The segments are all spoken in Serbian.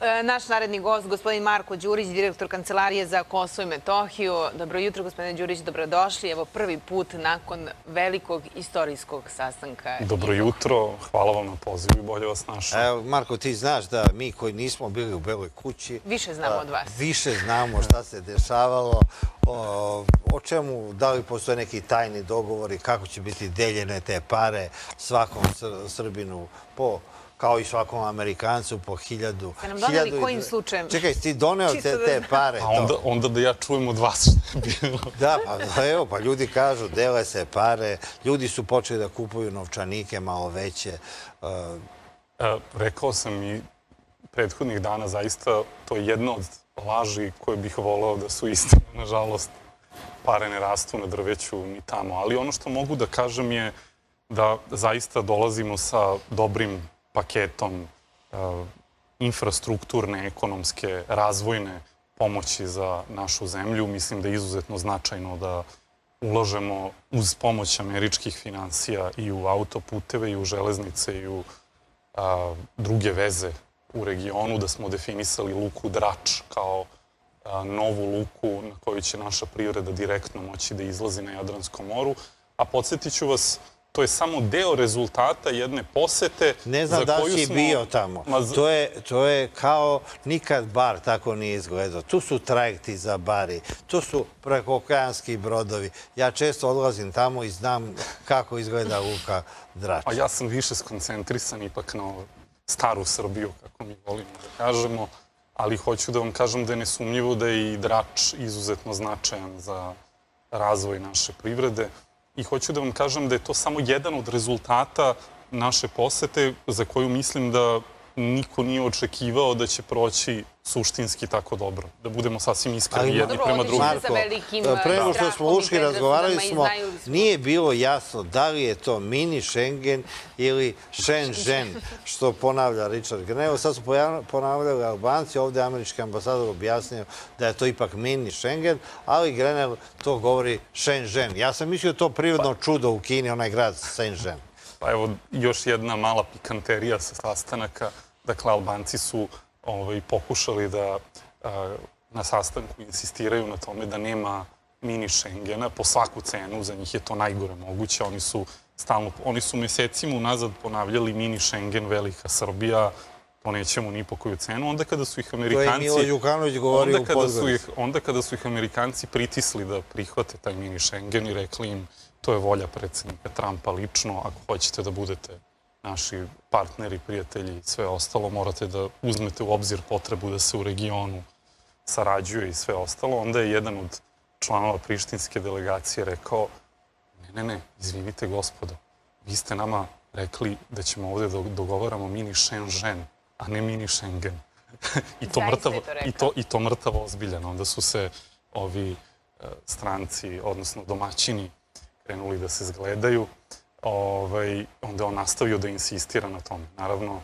E, Naš naredni gost, gospodin Marko Đurić, direktor Kancelarije za Kosovo i Metohiju. Dobro jutro, gospodine Đurić, dobrodošli. Evo prvi put nakon velikog istorijskog sastanka. Dobro jutro, hvala vam na pozivu i bolje vas našao. Evo, Marko, ti znaš da mi koji nismo bili u Beloj kući... Više znamo od vas. Više znamo šta se dešavalo, o, o čemu, da li postoje neki tajni dogovori, kako će biti deljene te pare svakom Sr- Srbinu po kao i svakom Amerikancu po hiljadu. Ste nam doneli hiljadu kojim slučajem? Čekaj, ti doneo te, da te pare? A to? onda, onda da ja čujem od vas šta je bilo. Da, pa da, evo, pa ljudi kažu, dele se pare, ljudi su počeli da kupuju novčanike malo veće. Uh, E, rekao sam i prethodnih dana, zaista to je jedna od laži koje bih voleo da su istine. Nažalost, pare ne rastu na drveću ni tamo. Ali ono što mogu da kažem je da zaista dolazimo sa dobrim paketom e, infrastrukturne, ekonomske, razvojne pomoći za našu zemlju. Mislim da je izuzetno značajno da ulažemo uz pomoć američkih financija i u autoputeve i u železnice i u a, druge veze u regionu, da smo definisali luku Drač kao a, novu luku na koju će naša privreda direktno moći da izlazi na Jadranskom moru. A podsjetit ću vas, to je samo deo rezultata jedne posete Ne znam da si smo- bio tamo. Ma, To je, to je kao nikad bar tako nije izgledao. Tu su trajekti za bari, tu su prekookeanski brodovi. Ja često odlazim tamo i znam kako izgleda Luka Drač. A ja sam više skoncentrisan ipak na staru Srbiju, kako mi volimo da kažemo, ali hoću da vam kažem da je nesumnjivo da je i Drač izuzetno značajan za razvoj naše privrede i hoću da vam kažem da je to samo jedan od rezultata naše posete za koju mislim da niko nije očekivao da će proći suštinski tako dobro. Da budemo sasvim iskreni jedni Dobro, prema drugim. sa velikim, pre nego što strahom smo ušli, razgovarali smo, nije bilo jasno da li je to mini Schengen ili Shenzhen, što ponavlja Richard Grnevo. Sad su ponavljali Albanci, ovde je američki ambasador objasnio da je to ipak mini Schengen, ali Grenell to govori Shenzhen. Ja sam mislio to prirodno čudo u Kini, onaj grad Shenzhen. Pa evo, još jedna mala pikanterija sa sastanaka. Dakle, Albanci su ovaj, pokušali da a, na sastanku insistiraju na tome da nema mini Schengena po svaku cenu. Za njih je to najgore moguće. Oni su stalno, oni su mesecima unazad ponavljali mini Schengen, velika Srbija, to nećemo ni po koju cenu. Onda kada su ih To je Amerikanci... Milo Đukanović govorio onda u kada su ih, onda kada su ih Amerikanci pritisli da prihvate taj mini Schengen i rekli im to je volja predsednika Trumpa lično, ako hoćete da budete naši partneri, prijatelji i sve ostalo, morate da uzmete u obzir potrebu da se u regionu sarađuje i sve ostalo. Onda je jedan od članova prištinske delegacije rekao ne, ne, ne, izvinite gospodo, vi ste nama rekli da ćemo ovde da dogovaramo mini Shenzhen, a ne mini Schengen. I to mrtavo, to i to, i to mrtavo ozbiljano. Onda su se ovi e, stranci, odnosno domaćini, krenuli da se zgledaju. Ovaj, onda on nastavio da insistira na tome. Naravno,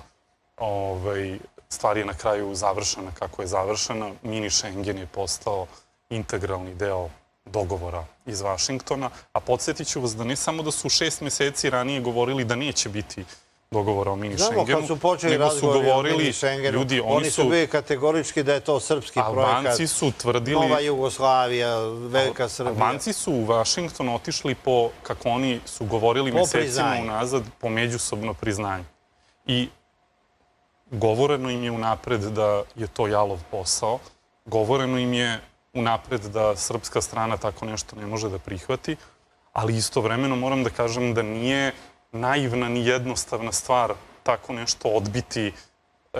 ovaj, stvar je na kraju završena kako je završena. Mini Schengen je postao integralni deo dogovora iz Vašingtona, a podsjetit ću vas da ne samo da su šest meseci ranije govorili da neće biti dogovora o mini Znamo, Schengenu, su nego su govorili, ljudi, oni, oni su su, bili kategorički da je to srpski projekat. Albanci su tvrdili, Nova Jugoslavija, Velika Srbija. Albanci su u Vašington otišli po, kako oni su govorili Po mesecima priznanju. unazad, po međusobno priznanje. I govoreno im je unapred da je to jalov posao, govoreno im je unapred da srpska strana tako nešto ne može da prihvati, ali istovremeno moram da kažem da nije naivna ni jednostavna stvar tako nešto odbiti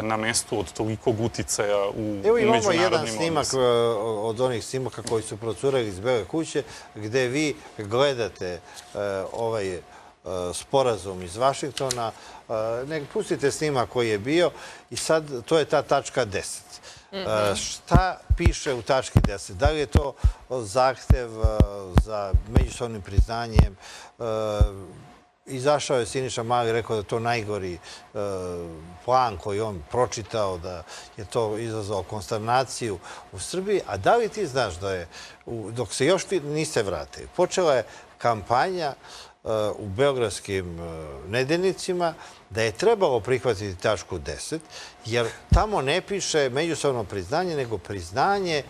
na mestu od tolikog uticaja u, Evo u imamo jedan međunarodnim snimak e, od onih snimaka koji su procurali iz Bele kuće, gde vi gledate e, ovaj e, sporazum iz Vašingtona. Nek pustite snimak koji je bio i sad to je ta tačka 10. E, šta piše u tački 10? Da li je to zahtev za međusobnim priznanjem? E, Izašao je Siniša Mali rekao da je to najgori e, plan koji on pročitao, da je to izazvao konsternaciju u Srbiji. A da li ti znaš da je, dok se još niste vratili, počela je kampanja u beogradskim e, nedeljnicima da je trebalo prihvatiti tačku 10, jer tamo ne piše međusobno priznanje, nego priznanje e,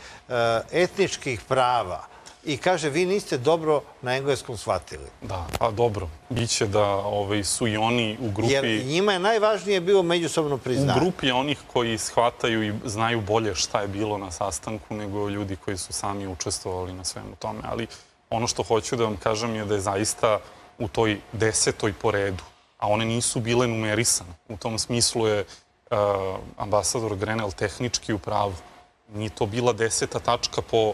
etničkih prava. I kaže, vi niste dobro na engleskom shvatili. Da, pa dobro. Biće da ovaj, su i oni u grupi... Jer njima je najvažnije bilo međusobno U priznanje. grupi onih koji shvataju i znaju bolje šta je bilo na sastanku nego ljudi koji su sami učestvovali na svemu tome. Ali ono što hoću da vam kažem je da je zaista u toj desetoj po redu, a one nisu bile numerisane. U tom smislu je uh, ambasador Grenell tehnički u pravu. Nije to bila deseta tačka po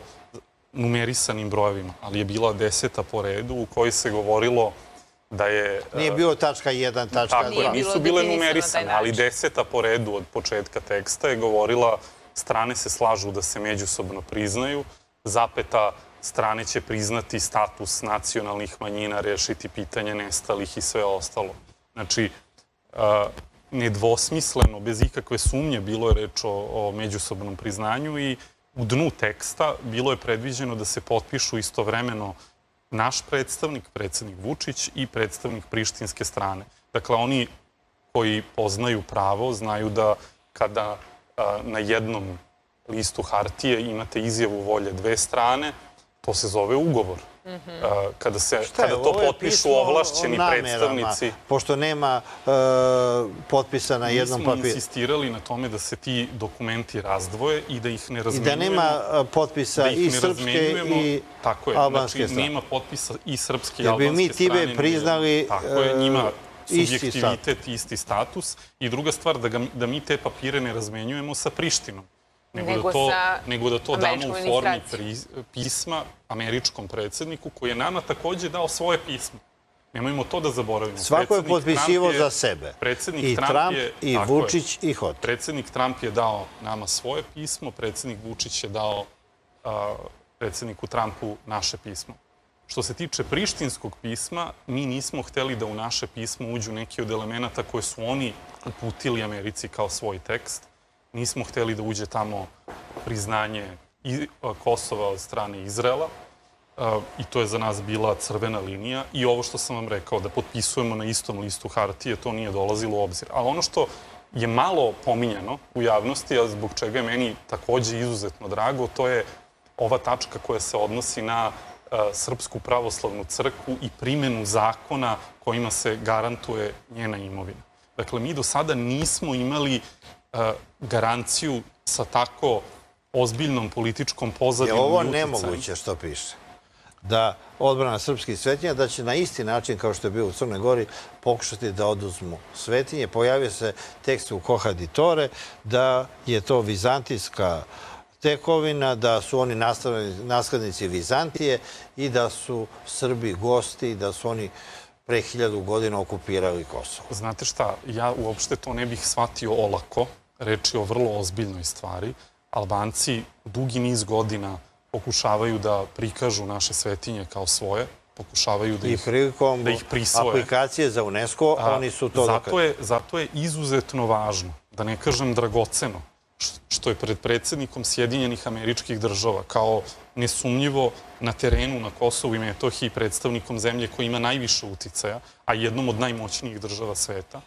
numerisanim brojevima, ali je bila deseta po redu u kojoj se govorilo da je... Nije bilo tačka 1, tačka Tako je, 2. nisu bile numerisane, ali deseta po redu od početka teksta je govorila strane se slažu da se međusobno priznaju, zapeta strane će priznati status nacionalnih manjina, rešiti pitanje nestalih i sve ostalo. Znači, a, nedvosmisleno, bez ikakve sumnje, bilo je reč o, o međusobnom priznanju i u dnu teksta bilo je predviđeno da se potpišu istovremeno naš predstavnik, predsednik Vučić i predstavnik prištinske strane. Dakle, oni koji poznaju pravo znaju da kada na jednom listu hartije imate izjavu volje dve strane, to se zove ugovor. Kada se, Šta je, kada to potpišu ovlašćeni predstavnici, Pošto nema e, potpisa na jednom mi smo papiru. insistirali na tome da se ti dokumenti razdvoje i da ih ne I razmenjujemo. da nema e, potpisa da i srpske i Tako je, albanske znači, strane. nema potpisa i srpske i Jer bi albanske mi strane. priznali, Tako je, e, njima subjektivitet, isti status. I druga stvar, da, ga, da mi te papire ne razmenjujemo sa Prištinom. Nego, Nego da to, sa nego da to damo u formi pri, pisma američkom predsedniku koji je nama takođe dao svoje pismo. Nemojmo to da zaboravimo. Svako je potpisivo za sebe. Predsednik I Trump, Trump, je, i tako je, Vučić, i Hot. Predsednik Trump je dao nama svoje pismo, predsednik Vučić je dao a, predsedniku Trumpu naše pismo. Što se tiče prištinskog pisma, mi nismo hteli da u naše pismo uđu neki od elemenata koje su oni uputili Americi kao svoj tekst. Nismo hteli da uđe tamo priznanje Kosova od strane Izrela, i to je za nas bila crvena linija i ovo što sam vam rekao, da potpisujemo na istom listu hartije, to nije dolazilo u obzir. Ali ono što je malo pominjano u javnosti, a zbog čega je meni takođe izuzetno drago, to je ova tačka koja se odnosi na Srpsku pravoslavnu crkvu i primenu zakona kojima se garantuje njena imovina. Dakle, mi do sada nismo imali garanciju sa tako ozbiljnom političkom Je pozadinom ovo i uticajem. nemoguće što piše? Da odbrana srpskih svetinja, da će na isti način kao što je bio u Crnoj Gori pokušati da oduzmu svetinje. Pojavio se tekst u Kohaditore da je to vizantijska tekovina, da su oni naslednici Vizantije i da su Srbi gosti, da su oni pre hiljadu godina okupirali Kosovo. Znate šta, ja uopšte to ne bih shvatio olako. Reč je o vrlo ozbiljnoj stvari. Albanci dugi niz godina pokušavaju da prikažu naše svetinje kao svoje, pokušavaju da I ih, prilikom da ih prisvoje. aplikacije za UNESCO, A, oni su to zato je, zato je izuzetno važno, da ne kažem dragoceno, što je pred predsednikom Sjedinjenih američkih država kao nesumnjivo na terenu na Kosovu i Metohiji predstavnikom zemlje koji ima najviše uticaja, a jednom od najmoćnijih država sveta.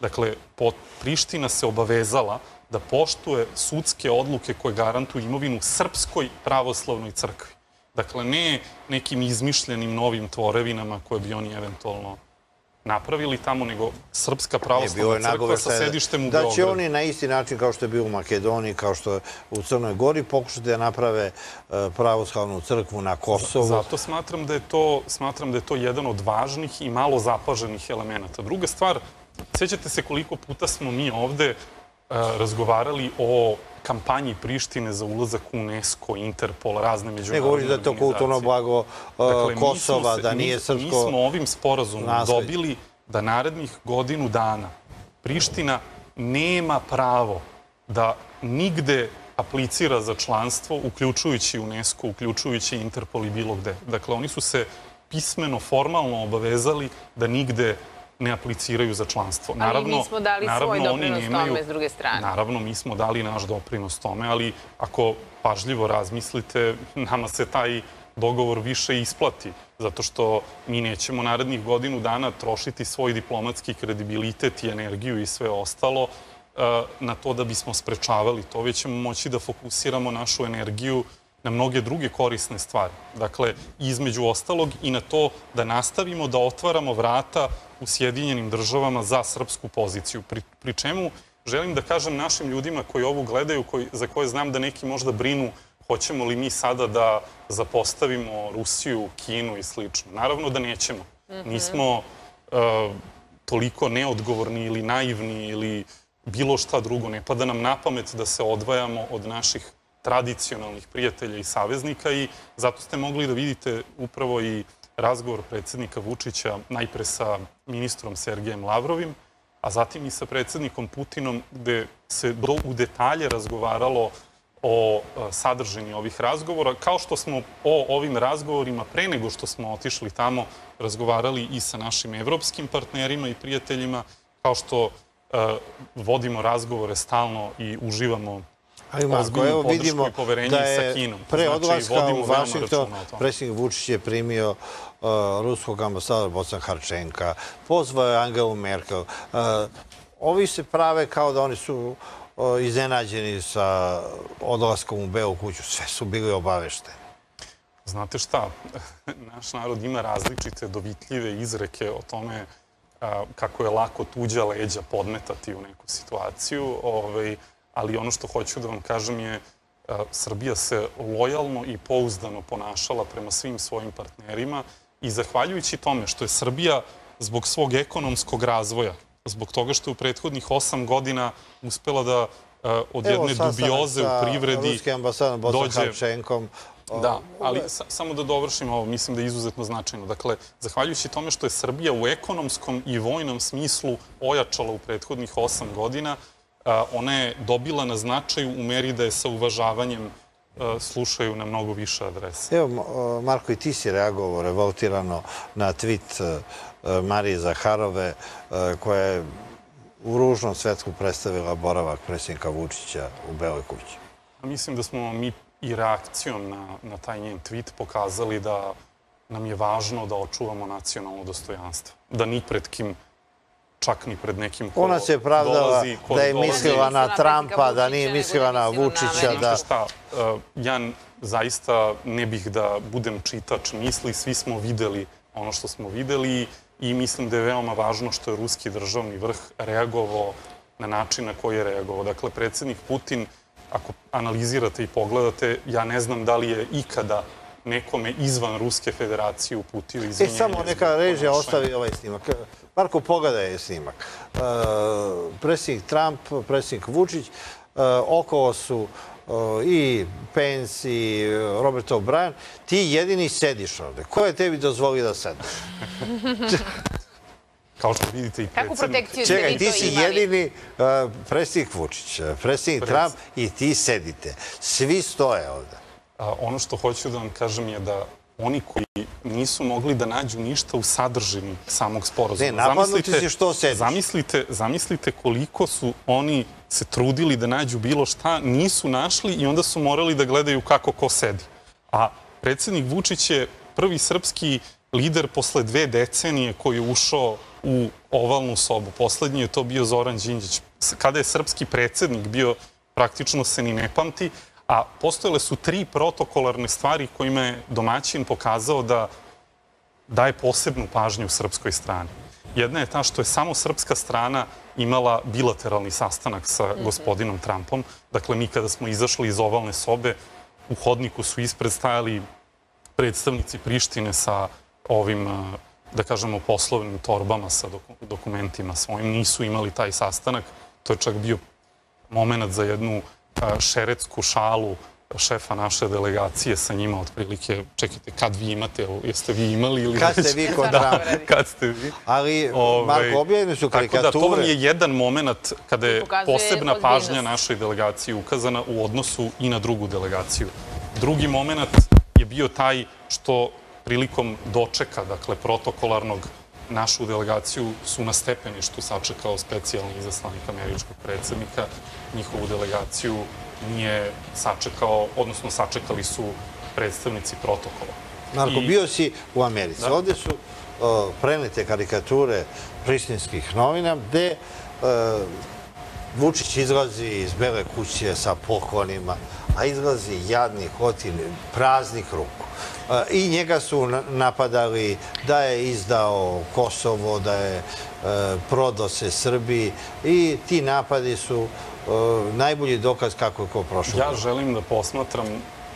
Dakle, Priština se obavezala da poštuje sudske odluke koje garantuju imovinu Srpskoj pravoslavnoj crkvi. Dakle, ne nekim izmišljenim novim tvorevinama koje bi oni eventualno napravili tamo, nego Srpska pravoslavna crkva sa sedištem u da Beogradu. će oni na isti način kao što je bio u Makedoniji, kao što je u Crnoj Gori, pokušati da naprave e, pravoslavnu crkvu na Kosovu. Zato smatram da je to smatram da je to jedan od važnih i malo zapaženih elemenata. Druga stvar, sećate se koliko puta smo mi ovde e, razgovarali o kampanji Prištine za ulazak u UNESCO, Interpol, razne Ne međunarodne govori da je to kulturno blago e, Dakle, mi Kosova, se- da mi- nije Mi srpsko... smo ovim sporazumom dobili da narednih godinu dana Priština nema pravo da nigde aplicira za članstvo, uključujući UNESCO, uključujući Interpol i bilo gde. Dakle, oni su se pismeno, formalno obavezali da nigde ne apliciraju za članstvo. Ali mi smo dali svoj naravno, doprinos nemaju- tome s druge strane. Naravno, mi smo dali naš doprinos tome, ali ako pažljivo razmislite, nama se taj dogovor više isplati, zato što mi nećemo narednih godinu dana trošiti svoj diplomatski kredibilitet i energiju i sve ostalo e, na to da bismo sprečavali to, već ćemo moći da fokusiramo našu energiju na mnoge druge korisne stvari. Dakle, između ostalog i na to da nastavimo da otvaramo vrata u Sjedinjenim državama za srpsku poziciju. Pri, pri čemu želim da kažem našim ljudima koji ovu gledaju, koji, za koje znam da neki možda brinu hoćemo li mi sada da zapostavimo Rusiju, Kinu i slično. Naravno da nećemo. Nismo uh, toliko neodgovorni ili naivni ili bilo šta drugo. Ne pada nam na pamet da se odvajamo od naših tradicionalnih prijatelja i saveznika i zato ste mogli da vidite upravo i razgovor predsednika Vučića najpre sa ministrom Sergejem Lavrovim, a zatim i sa predsednikom Putinom gde se do, u detalje razgovaralo o e, sadržini ovih razgovora, kao što smo o ovim razgovorima pre nego što smo otišli tamo razgovarali i sa našim evropskim partnerima i prijateljima, kao što e, vodimo razgovore stalno i uživamo Ali Marko, evo vidimo da je pre Znači, odlaska u Vašington predsjednik Vučić je primio uh, ruskog ambasadora Bocan Harčenka, pozvao je Angelu Merkel. Uh, ovi se prave kao da oni su uh, iznenađeni sa odlaskom u Belu kuću. Sve su bili obavešteni. Znate šta, naš narod ima različite dovitljive izreke o tome kako je lako tuđa leđa podmetati u neku situaciju, ovaj, ali ono što hoću da vam kažem je a, Srbija se lojalno i pouzdano ponašala prema svim svojim partnerima i zahvaljujući tome što je Srbija zbog svog ekonomskog razvoja, zbog toga što je u prethodnih osam godina uspela da a, od jedne dubioze u privredi Ruskim ambasadom Bocan dođe Harčenkom. Da, ali sa, samo da dovršim ovo, mislim da je izuzetno značajno. Dakle, zahvaljujući tome što je Srbija u ekonomskom i vojnom smislu ojačala u prethodnih osam godina, ona je dobila na značaju u meri da je sa uvažavanjem slušaju na mnogo više adrese. Evo, Marko, i ti si reagovao revoltirano na tweet Marije Zaharove, koja je u ružnom svetku predstavila boravak predsjednika Vučića u Beloj kući. Mislim da smo mi i reakcijom na, na taj njen tweet pokazali da nam je važno da očuvamo nacionalno dostojanstvo. Da ni pred kim, čak ni pred nekim ko Ona se pravdala da je mislila na Trumpa, da nije mislila na Vučića, da... Šta, uh, ja zaista ne bih da budem čitač misli, svi smo videli ono što smo videli i mislim da je veoma važno što je ruski državni vrh reagovao na način na koji je reagovao. Dakle, predsednik Putin, ako analizirate i pogledate, ja ne znam da li je ikada nekome izvan Ruske federacije uputio E, izvinjenje. samo zbog neka režija ostavi ovaj snimak. Marko, pogledaj snimak. E, predsjednik Trump, predsjednik Vučić, e, okolo su e, i Pence i Robert O'Brien. Ti jedini sediš ovde. Ko je tebi dozvolio da sedneš? Kao što vidite i predsednik... protekciju ste Čekaj, ti si jedini uh, predsjednik Vučić, predsjednik Trump i ti sedite. Svi stoje ovde. A, ono što hoću da vam kažem je da oni koji nisu mogli da nađu ništa u sadržini samog sporazuma. Ne, napadnuti si što sediš. Zamislite, zamislite koliko su oni se trudili da nađu bilo šta, nisu našli i onda su morali da gledaju kako ko sedi. A predsednik Vučić je prvi srpski lider posle dve decenije koji je ušao u ovalnu sobu. Poslednji je to bio Zoran Đinđić. Kada je srpski predsednik bio, praktično se ni ne pamti, a postojale su tri protokolarne stvari kojima je domaćin pokazao da daje posebnu pažnju srpskoj strani. Jedna je ta što je samo srpska strana imala bilateralni sastanak sa gospodinom Trumpom. Dakle, mi kada smo izašli iz ovalne sobe, u hodniku su ispred stajali predstavnici Prištine sa ovim, eh, da kažemo, poslovnim torbama sa doku- dokumentima svojim. Nisu imali taj sastanak. To je čak bio moment za jednu šeretsku šalu šefa naše delegacije sa njima otprilike, čekajte, kad vi imate, jeste vi imali ili Kad ste vi kod Da. Kad ste vi? Ali, Ovaj, Marko, objavljene su Tako da, to vam karikature. je jedan moment kada je posebna pažnja našoj delegaciji ukazana u odnosu i na drugu delegaciju. Drugi moment je bio taj što prilikom dočeka, dakle, protokolarnog našu delegaciju su na stepeništu sačekao specijalni izaslanik američkog predsednika. Njihovu delegaciju nije sačekao, odnosno sačekali su predstavnici protokola. Marko, I- bio si u Americi. Da. Ovde su prenete karikature prištinskih novina gde e, Vučić izlazi iz Bele kuće sa poklonima, a izlazi jadni, hotin, praznih ruku. E, I njega su na- napadali da je izdao Kosovo, da je e, prodao se Srbiji i ti napadi su e, najbolji dokaz kako je ko prošao. Ja želim da posmatram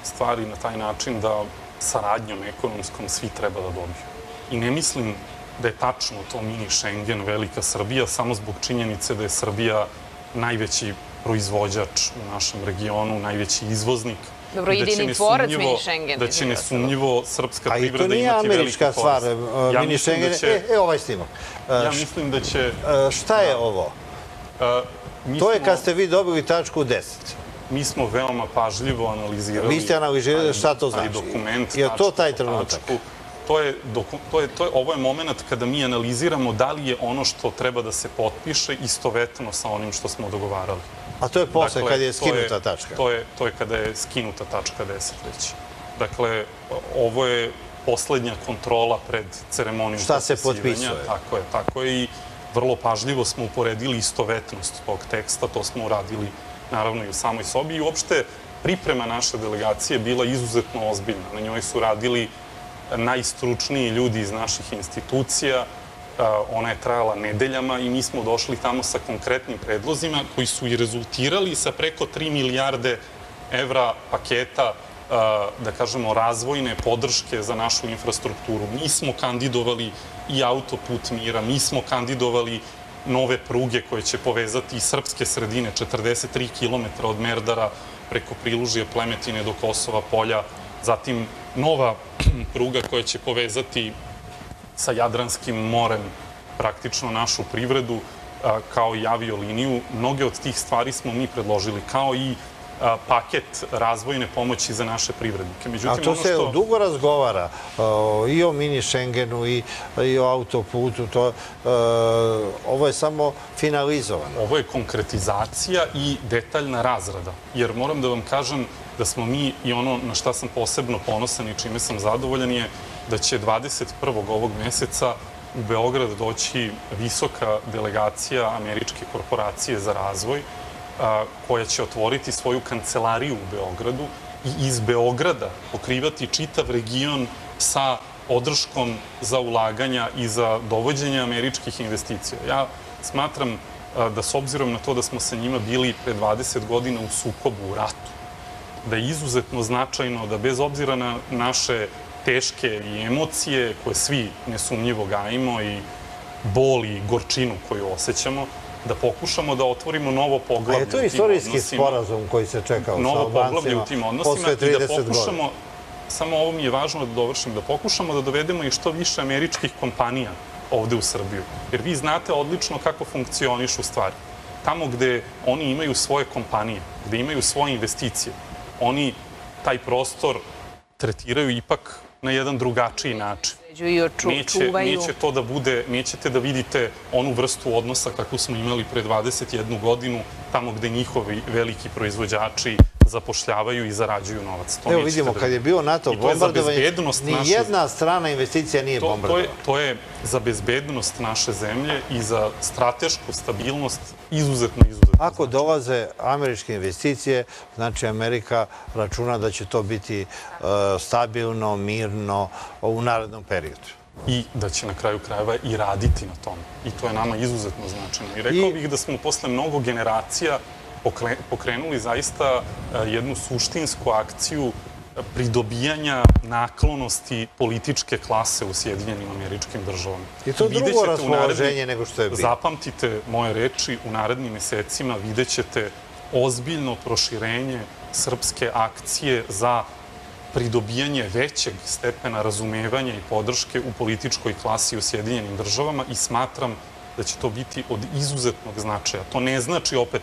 stvari na taj način da saradnjom ekonomskom svi treba da dobiju. I ne mislim da je tačno to mini Schengen, velika Srbija, samo zbog činjenice da je Srbija najveći proizvođač u našem regionu, najveći izvoznik. Dobro, da jedini tvorac mini Schengena, Da će nesumnjivo srpska A i to privreda nije imati američka korist. stvar, e, Ja mini Schengen. da će, E, e, ovaj snimak. E, ja š- mislim da će... e, šta je ovo? a, mi To je kad ste vi dobili tačku 10. Mi smo veoma pažljivo analizirali... Vi ste analizirali šta to znači. dokument. Je to tačku taj trenutak? tačku. To je, to je, to je, ovo je moment kada mi analiziramo da li je ono što treba da se potpiše istovetno sa onim što smo dogovarali. A to je posle je Dakle, to skinuta tačka. To je, to je kada je skinuta tačka 10 već. Dakle, ovo je poslednja kontrola pred ceremonijom Šta se potpisuje? Tako je, tako je i vrlo pažljivo smo uporedili istovetnost tog teksta, to smo uradili naravno i u samoj sobi i uopšte priprema naše delegacije je bila izuzetno ozbiljna. Na njoj su radili najstručniji ljudi iz naših institucija, ona je trajala nedeljama i mi smo došli tamo sa konkretnim predlozima koji su i rezultirali sa preko 3 milijarde evra paketa da kažemo, razvojne podrške za našu infrastrukturu. Mi smo kandidovali i autoput mira, mi smo kandidovali nove pruge koje će povezati i srpske sredine, 43 km od Merdara preko Prilužije, Plemetine do Kosova polja, zatim nova pruga koja će povezati sa Jadranskim morem praktično našu privredu kao i avioliniju. Mnoge od tih stvari smo mi predložili, kao i paket razvojne pomoći za naše privrednike. Međutim, A to ono se što... dugo razgovara i o mini Schengenu i, i o autoputu. To, e, ovo je samo finalizovano. Ovo je konkretizacija i detaljna razrada. Jer moram da vam kažem da smo mi i ono na šta sam posebno ponosan i čime sam zadovoljan je da će 21. ovog meseca u Beograd doći visoka delegacija Američke korporacije za razvoj koja će otvoriti svoju kancelariju u Beogradu i iz Beograda pokrivati čitav region sa podrškom za ulaganja i za dovođenje američkih investicija. Ja smatram da s obzirom na to da smo sa njima bili pre 20 godina u sukobu, u ratu, da je izuzetno značajno da bez obzira na naše teške i emocije koje svi nesumnjivo gajimo i bol i gorčinu koju osjećamo, da pokušamo da otvorimo novo A poglavlje je to istorijski sporazum koji se čekao sa novo poglavlje Albancima u tim odnosima i da 30 godina? pokušamo, samo ovo mi je važno da dovršim, da pokušamo da dovedemo i što više američkih kompanija ovde u Srbiju. Jer vi znate odlično kako funkcionišu stvari. Tamo gde oni imaju svoje kompanije, gde imaju svoje investicije, oni taj prostor tretiraju ipak na jedan drugačiji način. Neće, neće to da bude, nećete da vidite onu vrstu odnosa kakvu smo imali pre 21 godinu, tamo gde njihovi veliki proizvođači zapošljavaju i zarađuju novac. To Evo vidimo, da kad je bio NATO bombardovanje, ni naše- jedna strana investicija nije To, to, bombardovana. to je za bezbednost naše zemlje i za stratešku stabilnost izuzetno, izuzetno. Ako dolaze američke investicije, znači Amerika računa da će to biti e, stabilno, mirno u narednom periodu. i da će na kraju krajeva i raditi na tome. I to je nama izuzetno značajno. I rekao I- bih da smo posle mnogo generacija pokrenuli zaista e, jednu suštinsku akciju pridobijanja naklonosti političke klase u Sjedinjenim američkim državama. I to vidjet drugo raspoloženje nego što je bilo. Zapamtite moje reči, u narednim mesecima vidjet ćete ozbiljno proširenje srpske akcije za pridobijanje većeg stepena razumevanja i podrške u političkoj klasi u Sjedinjenim državama i smatram da će to biti od izuzetnog značaja. To ne znači opet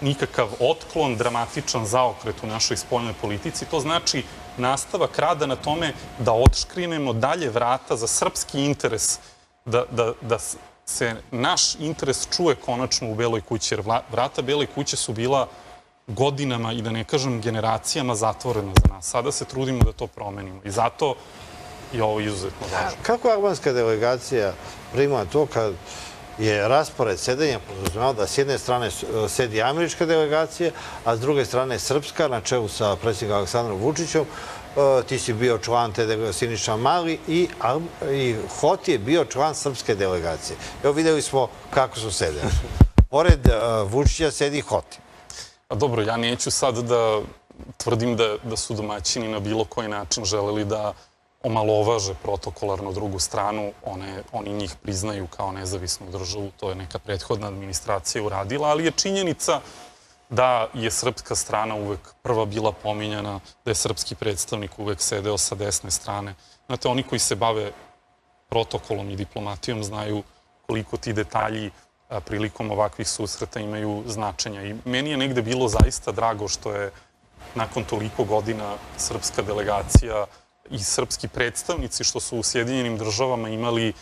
nikakav otklon, dramatičan zaokret u našoj spoljnoj politici. To znači nastavak rada na tome da odškrinemo dalje vrata za srpski interes, da, da, da se naš interes čuje konačno u Beloj kući, jer vrata Bele kuće su bila godinama i da ne kažem generacijama zatvorena za nas. Sada se trudimo da to promenimo i zato i ovo je izuzetno važno. Kako albanska delegacija prima to kad je raspored sedenja podrazumevao da s jedne strane s- sedi američka delegacija, a s druge strane srpska na čelu sa predsjednikom Aleksandrom Vučićom. E, Ti si bio član te delegacije Siniša Mali i, i Hoti je bio član srpske delegacije. Evo videli smo kako su sedeli. Pored e, Vučića sedi Hoti. Dobro, ja neću sad da tvrdim da, da su domaćini na bilo koji način želeli da omalovaže protokolarno drugu stranu. One, oni njih priznaju kao nezavisnu državu, to je neka prethodna administracija uradila, ali je činjenica da je srpska strana uvek prva bila pominjana, da je srpski predstavnik uvek sedeo sa desne strane. Znate, oni koji se bave protokolom i diplomatijom znaju koliko ti detalji prilikom ovakvih susreta imaju značenja. I meni je negde bilo zaista drago što je nakon toliko godina srpska delegacija i srpski predstavnici što su u Sjedinjenim državama imali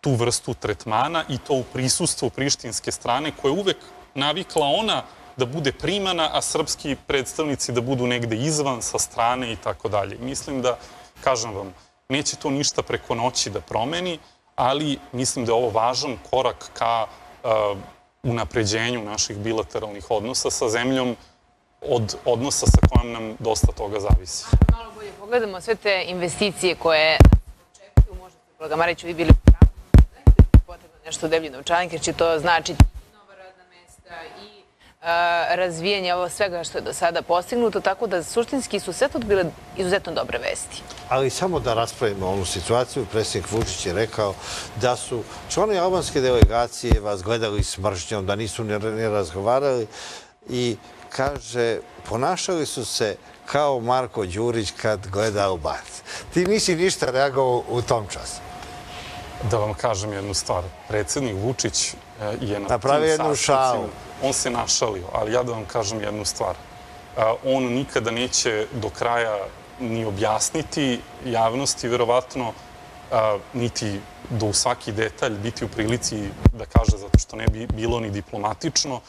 tu vrstu tretmana i to u prisustvu prištinske strane koja je uvek navikla ona da bude primana, a srpski predstavnici da budu negde izvan, sa strane i tako dalje. Mislim da, kažem vam, neće to ništa preko noći da promeni, ali mislim da je ovo važan korak ka unapređenju naših bilateralnih odnosa sa zemljom od odnosa sa kojom nam dosta toga zavisi. Malo bolje pogledamo sve te investicije koje očekuju, možda ste, kolega Mariću, vi bili u pravu, da je potrebno nešto deblji novčanik, jer će to značiti i nova radna mesta i a, razvijanje ovo svega što je do sada postignuto, tako da suštinski su sve to bile izuzetno dobre vesti. Ali samo da raspravimo onu situaciju, predsjednik Vučić je rekao da su članovi albanske delegacije vas gledali s mržnjom, da nisu ni, ni razgovarali i kaže, ponašali su se kao Marko Đurić kad gleda Albanac. Ti nisi ništa reagovao u tom času. Da vam kažem jednu stvar. Predsednik Vučić e, je na Napravio tim jednu šalu. On se našalio, ali ja da vam kažem jednu stvar. E, On nikada neće do kraja ni objasniti javnosti, verovatno, a, niti do u svaki detalj biti u prilici da kaže, zato što ne bi bilo ni diplomatično,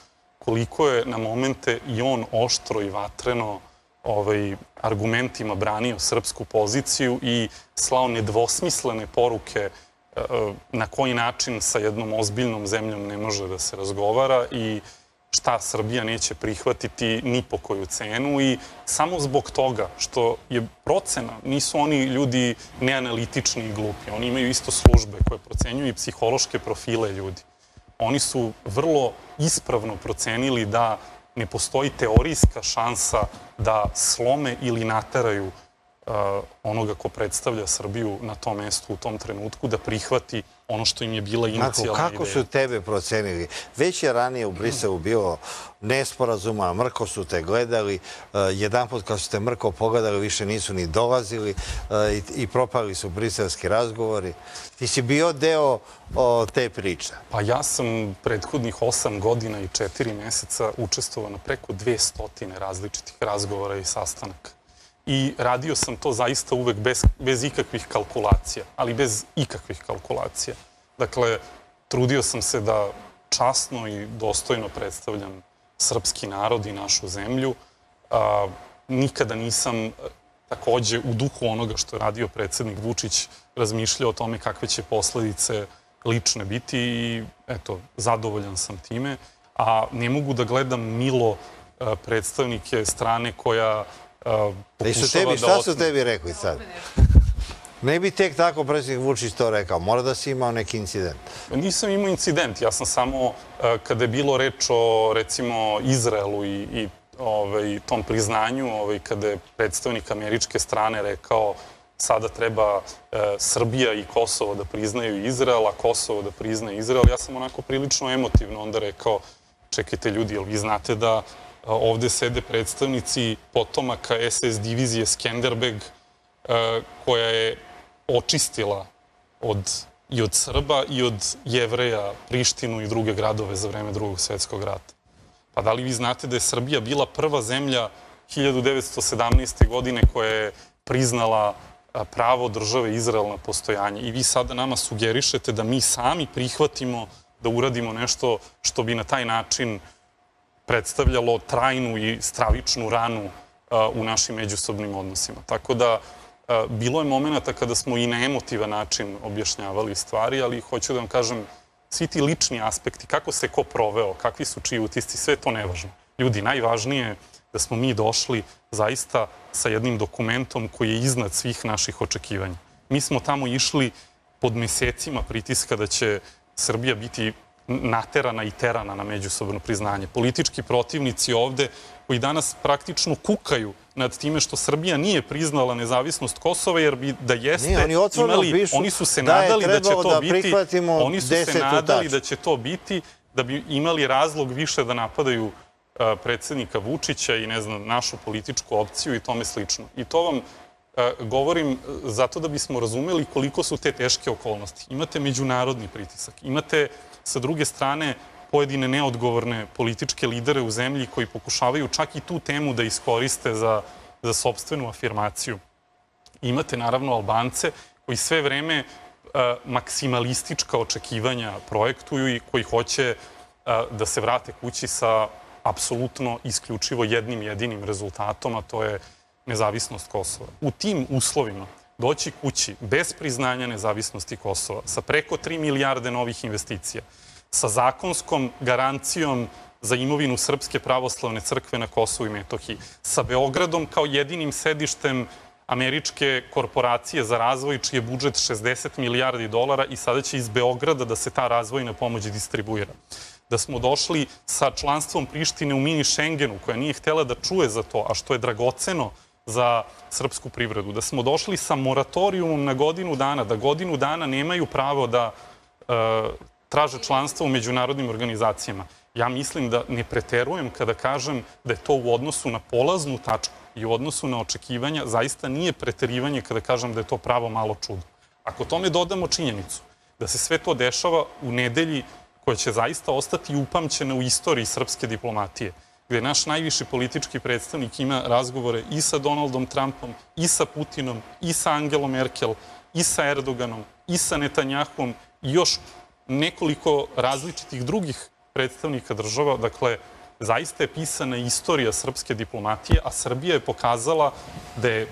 koliko je na momente i on oštro i vatreno ovaj, argumentima branio srpsku poziciju i slao nedvosmislene poruke e, na koji način sa jednom ozbiljnom zemljom ne može da se razgovara i šta Srbija neće prihvatiti ni po koju cenu i samo zbog toga što je procena, nisu oni ljudi neanalitični i glupi, oni imaju isto službe koje procenjuju i psihološke profile ljudi. Oni su vrlo ispravno procenili da ne postoji teorijska šansa da slome ili nateraju onoga ko predstavlja Srbiju na tom mestu u tom trenutku da prihvati ono što im je bila inicijalna kako ideja. su tebe procenili? Već je ranije u Briselu bilo nesporazuma, Mrko su te gledali, uh, jedan put kad su te Mrko pogledali više nisu ni dolazili uh, i, propali su briselski razgovori. Ti si bio deo te priče. Pa ja sam prethodnih osam godina i četiri meseca učestvovao na preko 200 različitih razgovora i sastanaka. I radio sam to zaista uvek bez, bez ikakvih kalkulacija, ali bez ikakvih kalkulacija. Dakle, trudio sam se da časno i dostojno predstavljam srpski narod i našu zemlju. Nikada nisam e, takođe u duhu onoga što je radio predsednik Vučić razmišljao o tome kakve će posledice lične biti i eto, zadovoljan sam time. A ne mogu da gledam milo e, predstavnike strane koja pokušava tebi, da šta su otme- tebi rekli sad? Ne bi tek tako predsjednik Vučić to rekao. Mora da si imao neki incident. Nisam imao incident, ja sam samo, e, kada je bilo reč o, recimo, Izraelu i, i ovaj, tom priznanju, ovaj, kada je predstavnik američke strane rekao sada treba e, Srbija i Kosovo da priznaju Izrael, a Kosovo da priznaje Izrael, ja sam onako prilično emotivno onda rekao, čekajte ljudi, jel vi znate da ovde sede predstavnici potomaka SS divizije Skenderbeg, e, koja je očistila od, i od Srba i od Jevreja Prištinu i druge gradove za vreme drugog svetskog rata. Pa da li vi znate da je Srbija bila prva zemlja 1917. godine koja je priznala a, pravo države Izrael na postojanje i vi sada nama sugerišete da mi sami prihvatimo da uradimo nešto što bi na taj način predstavljalo trajnu i stravičnu ranu a, u našim međusobnim odnosima. Tako da a, bilo je momenta kada smo i na emotivan način objašnjavali stvari, ali hoću da vam kažem, svi ti lični aspekti, kako se ko proveo, kakvi su čiji utisci, sve to nevažno. Ljudi, najvažnije je da smo mi došli zaista sa jednim dokumentom koji je iznad svih naših očekivanja. Mi smo tamo išli pod mesecima pritiska da će Srbija biti naterana i terana na međusobno priznanje. Politički protivnici ovde koji danas praktično kukaju nad time što Srbija nije priznala nezavisnost Kosova, jer bi da jeste Nije, oni imali, pišu oni su se da nadali da, će trebalo to da biti, oni su se nadali da će to biti, da bi imali razlog više da napadaju a, predsednika Vučića i ne znam, našu političku opciju i tome slično. I to vam a, govorim e, zato da bismo razumeli koliko su te teške okolnosti. Imate međunarodni pritisak, imate sa druge strane pojedine neodgovorne političke lidere u zemlji koji pokušavaju čak i tu temu da iskoriste za, za sobstvenu afirmaciju. Imate naravno Albance koji sve vreme a, maksimalistička očekivanja projektuju i koji hoće a, da se vrate kući sa apsolutno isključivo jednim jedinim rezultatom, a to je nezavisnost Kosova. U tim uslovima doći kući bez priznanja nezavisnosti Kosova sa preko 3 milijarde novih investicija, sa zakonskom garancijom za imovinu Srpske pravoslavne crkve na Kosovu i Metohiji, sa Beogradom kao jedinim sedištem američke korporacije za razvoj, čiji je budžet 60 milijardi dolara i sada će iz Beograda da se ta razvojna pomoć distribuira. Da smo došli sa članstvom Prištine u mini Schengenu, koja nije htela da čuje za to, a što je dragoceno za srpsku privredu. Da smo došli sa moratorijumom na godinu dana, da godinu dana nemaju pravo da e, traže članstvo u međunarodnim organizacijama. Ja mislim da ne preterujem kada kažem da je to u odnosu na polaznu tačku i u odnosu na očekivanja zaista nije preterivanje kada kažem da je to pravo malo čudo. Ako tome dodamo činjenicu da se sve to dešava u nedelji koja će zaista ostati upamćena u istoriji srpske diplomatije, gde naš najviši politički predstavnik ima razgovore i sa Donaldom Trumpom, i sa Putinom, i sa Angelom Merkel, i sa Erdoganom, i sa Netanjahom i još nekoliko različitih drugih predstavnika država. Dakle, zaista je pisana istorija srpske diplomatije, a Srbija je pokazala da je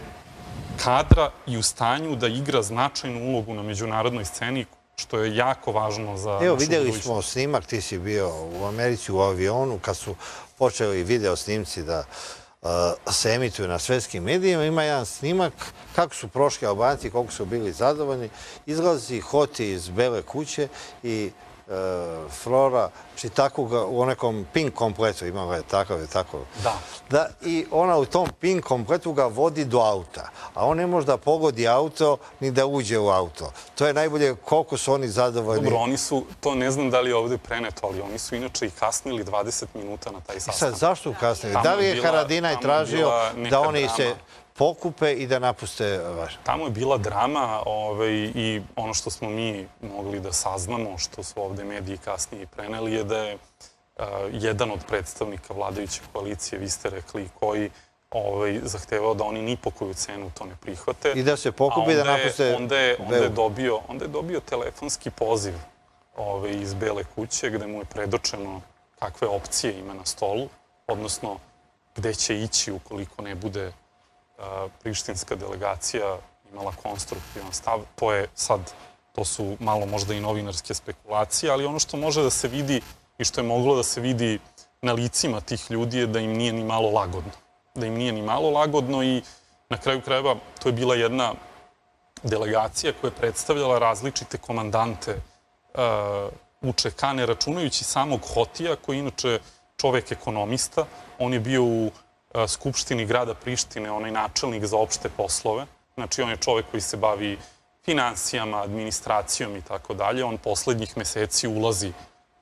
kadra i u stanju da igra značajnu ulogu na međunarodnoj sceni, što je jako važno za Evo, videli budućnost. smo snimak, ti si bio u Americi u avionu, kad su počeli video snimci da uh, se emituju na svetskim medijima. Ima jedan snimak kako su prošli Albanci, koliko su bili zadovoljni. Izlazi Hoti iz Bele kuće i Flora Čitakuga u nekom pink kompletu, imala je takav je tako. Da. Da, I ona u tom pink kompletu ga vodi do auta. A on ne može da pogodi auto ni da uđe u auto. To je najbolje koliko su oni zadovoljni. Dobro, oni su, to ne znam da li je ovde preneto, ali oni su inače i kasnili 20 minuta na taj Sad, sastanak. zašto u kasnije? Tamo Da li je Haradinaj tražio da oni se pokupe i da napuste vaš? Tamo je bila drama ovaj, i ono što smo mi mogli da saznamo, što su ovde mediji kasnije preneli, je da je uh, jedan od predstavnika vladajuće koalicije, vi ste rekli, koji ovaj, zahtevao da oni ni po koju cenu to ne prihvate. I da se pokupe i da napuste Onda je, onda je, dobio, onda je dobio telefonski poziv ovaj, iz Bele kuće gde mu je predočeno kakve opcije ima na stolu, odnosno gde će ići ukoliko ne bude prištinska delegacija imala konstruktivan stav. To je sad, to su malo možda i novinarske spekulacije, ali ono što može da se vidi i što je moglo da se vidi na licima tih ljudi je da im nije ni malo lagodno. Da im nije ni malo lagodno i na kraju krajeva to je bila jedna delegacija koja je predstavljala različite komandante uh, UČK, ne računajući samog Hotija, koji je inače čovek ekonomista. On je bio u Skupštini grada Prištine, onaj načelnik za opšte poslove. Znači, on je čovek koji se bavi finansijama, administracijom i tako dalje. On poslednjih meseci ulazi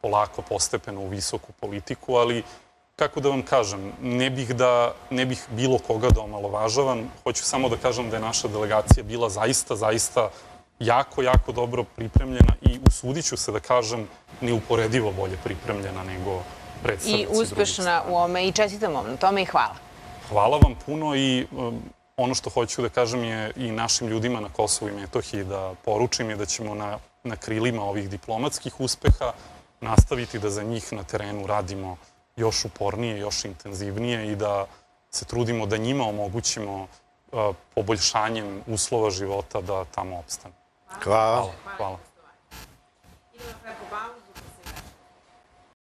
polako, postepeno u visoku politiku, ali kako da vam kažem, ne bih, da, ne bih bilo koga da omalovažavam. Hoću samo da kažem da je naša delegacija bila zaista, zaista jako, jako dobro pripremljena i usudit ću se da kažem neuporedivo bolje pripremljena nego I drugih uspešna u ome i čestitam vam na tome i hvala. Hvala vam puno i um, ono što hoću da kažem je i našim ljudima na Kosovu i Metohiji da poručim je da ćemo na, na krilima ovih diplomatskih uspeha nastaviti da za njih na terenu radimo još upornije, još intenzivnije i da se trudimo da njima omogućimo poboljšanjem uslova života da tamo opstane. Hvala. Hvala.